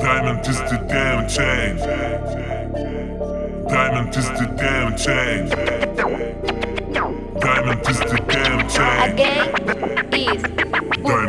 Diamond is the damn chain. Diamond is the damn chain. Diamond is the damn chain. Again is.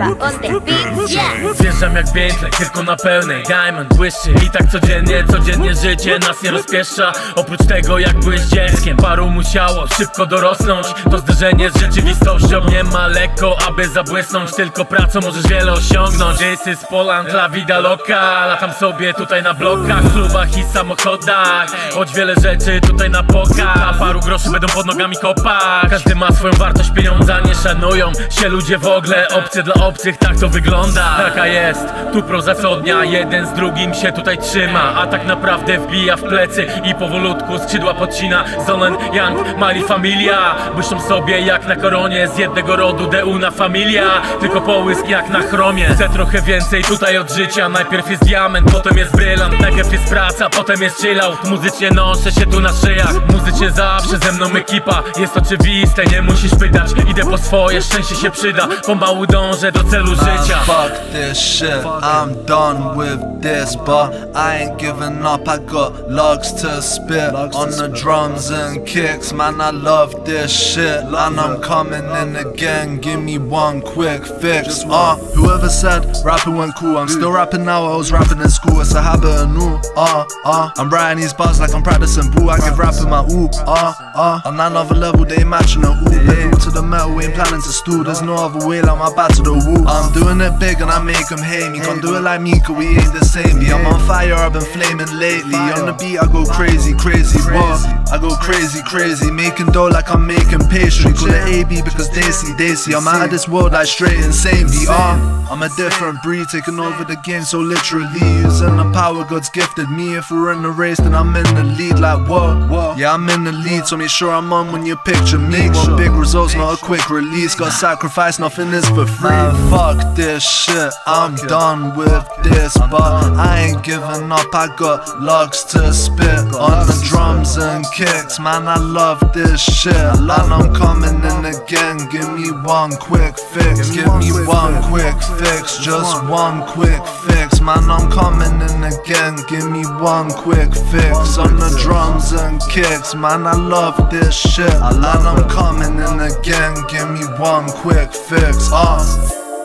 Upa on the beat, yeah Zjeżdżam jak Bentley, tylko na pełnej. Diamond błyszczy i tak codziennie, codziennie życie nas nie rozpieszcza. Oprócz tego jak byłeś dzieckiem, paru musiało szybko dorosnąć. To zderzenie z rzeczywistością nie ma lekko, aby zabłysnąć. Tylko pracą możesz wiele osiągnąć. This is Poland, la vida loca. Latam sobie tutaj na blokach, klubach i samochodach. Choć wiele rzeczy tutaj na pokaz A paru groszy będą pod nogami kopać Każdy ma swoją wartość, pieniądza nie szanują. Się ludzie w ogóle Obcy dla obcych, tak to wygląda. Taka jest, tu proza co dnia. Jeden z drugim się tutaj trzyma A tak naprawdę wbija w plecy I powolutku skrzydła podcina. Zolen, Young, Mali Familia Błyszczą sobie jak na koronie. Z jednego rodu Deuna Familia Tylko połysk jak na chromie. Chcę trochę więcej tutaj od życia. Najpierw jest diament, potem jest brylant. Najpierw jest praca, potem jest chillout Muzycznie noszę się tu na szyjach. Muzycznie zawsze ze mną ekipa. Jest oczywiste, nie musisz pytać. Idę po swoje, szczęście się przyda. Pomału dążę do celu życia Fuck this shit, I'm done with this, but I ain't giving up. I got lugs to spit on the drums and kicks. Man, I love this shit, and I'm coming in again. Give me one quick fix. Uh, whoever said rapping went cool, I'm still rapping now. I was rapping in school, it's a habit and new. Uh, uh, I'm writing these bars like I'm practicing boo. I give rapping my ooh, uh, uh. On another level, they matching a ooh. Pedal to the metal, we ain't planning to stew. There's no other way like my back to the I'm doing it big and I make them hate me. Can't do it like me, cause we ain't the same. B. I'm on fire, I've been flaming lately. On the beat, I go crazy, crazy. What? I go crazy, crazy. Making dough like I'm making pastry. Call it AB because they see, they see. I'm out of this world like straight insane. Uh, I'm a different breed, taking over the game so literally. Using the power God's gifted me. If we're in the race, then I'm in the lead. Like what? What? Yeah, I'm in the lead, so make sure I'm on when you picture me. Want big results, not a quick release. Got sacrifice, nothing is for free. Man, fuck this shit, I'm done with this, but I ain't giving up. I got lugs to spit on the drums and kicks. Man, I love this shit, and I'm coming in again. Give me one quick fix, give me one quick fix, just one quick fix. Man, I'm coming in again. Give me one quick fix on the drums and kicks. Man, I love this shit, and I'm coming in again. Give me one quick fix. Uh,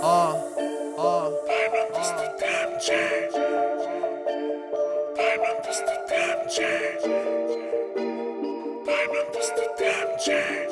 uh, uh. Diamond is the damn change. Diamond is damn change. Diamond is the damn change.